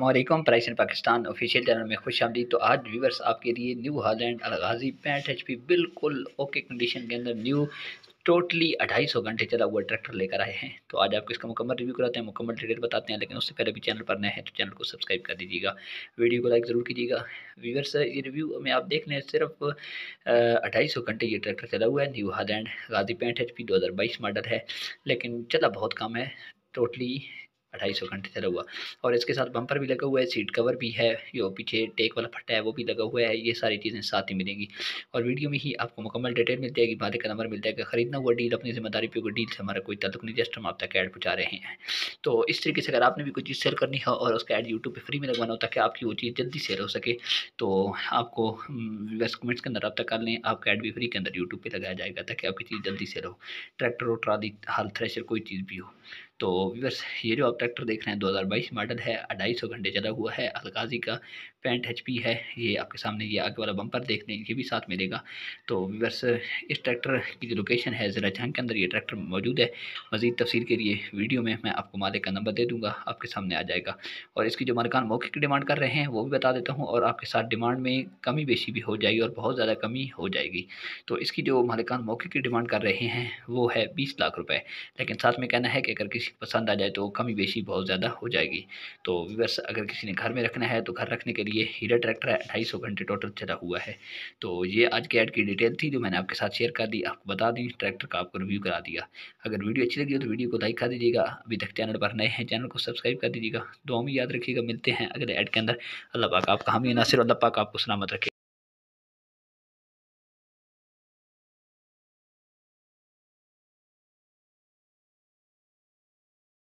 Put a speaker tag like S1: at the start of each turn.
S1: असलम प्राइसन Pakistan official channel में खुश आमदी तो आज व्यूवर्स आपके लिए न्यू हॉलैंड अलगाजी पैंट एच पी बिल्कुल ओके कंडीशन के अंदर न्यू टोटली अढ़ाई सौ घंटे चला हुआ ट्रैक्टर लेकर आए हैं। तो आज आपको इसका मुकम्मल रिव्यू कराते हैं, मुकम्मल डिटेल बताते हैं। लेकिन उससे पहले भी चैनल पर नए हैं तो चैनल को सब्सक्राइब कर दीजिएगा। वीडियो को लाइक ज़रूर कीजिएगा। व्यूवर्स ये रिव्यू में आप देख लें सिर्फ़ अढ़ाई सौ घंटे ये ट्रैक्टर चला हुआ है। न्यू हालैंड गाजी पैंट एच पी दो हज़ार बाईस मॉडल है। लेकिन चला बहुत कम है। टोटली अढ़ाई सौ घंटे चला हुआ। और इसके साथ बम्पर भी लगा हुआ है सीट कवर भी है जो पीछे टेक वाला फट्टा है, वो भी लगा हुआ है, ये सारी चीज़ें साथ ही मिलेंगी। और वीडियो में ही आपको मुकम्मल डिटेल मिल जाएगी मालिक का नंबर मिल जाएगा। ख़रीदना हुआ डील अपनी ज़िम्मेदारी पे कोई डील से हमारा कोई तल्लुक नहीं जस्ट हम आप तक ऐड पहुँचा रहे हैं। तो इस तरीके से अगर आपने भी कोई चीज़ सेल करनी हो और उसका ऐड यूट्यूब पर फ्री में लगवाना हो, ताकि आपकी वो चीज़ जल्दी सेल हो सके तो आपको कमेंट्स के अंदर रब्ता कर लें, आपका ऐड भी फ्री के अंदर यूट्यूब पर लगाया जाएगा, ताकि आपकी चीज़ जल्दी सेल हो। ट्रैक्टर हो ट्राली हाल थ्रेशर कोई चीज़ भी हो। तो व्यूवर्स ये जो आप ट्रैक्टर देख रहे हैं 2022 मॉडल है, अढ़ाई सौ घंटे चला हुआ है अलगाजी का पैंट एच है, ये आपके सामने, ये आगे वाला बम्पर देख लें ये भी साथ मिलेगा तो व्यूवर्स इस ट्रैक्टर की जो लोकेशन है, ज़रा जहाँ के अंदर ये ट्रैक्टर मौजूद है। मज़ीद तफसील के लिए वीडियो में मैं आपको मालिक का नंबर दे दूँगा, आपके सामने आ जाएगा। और इसकी जो मालिकान मौके की डिमांड कर रहे हैं, वो भी बता देता हूँ, और आपके साथ डिमांड में कमी बेशी भी हो जाएगी और बहुत ज़्यादा कमी हो जाएगी। तो इसकी जो मालिकान मौके की डिमांड कर रहे हैं, वो है बीस लाख रुपये लेकिन साथ में कहना है कि अगर किसी पसंद आ जाए तो कमी बेशी बहुत ज़्यादा हो जाएगी। तो व्यवर्स अगर किसी ने घर में रखना है तो घर रखने के लिए हीरा ट्रैक्टर ढाई सौ घंटे टोटल चला हुआ है। तो ये आज के ऐड की डिटेल थी, जो मैंने आपके साथ शेयर कर दी। आपको बता दी ट्रैक्टर का आपको रिव्यू करा दिया। अगर वीडियो अच्छी लगी हो तो वीडियो को लाइक कर दीजिएगा। अभी तक चैनल पर नए हैं चैनल को सब्सक्राइब कर दीजिएगा। दो में याद रखिएगा। मिलते हैं अगले ऐड के अंदर। अल्लाह पाक आपका हमें ना सिर्फ़ अल्लाह पाक आपको सलामत रखे।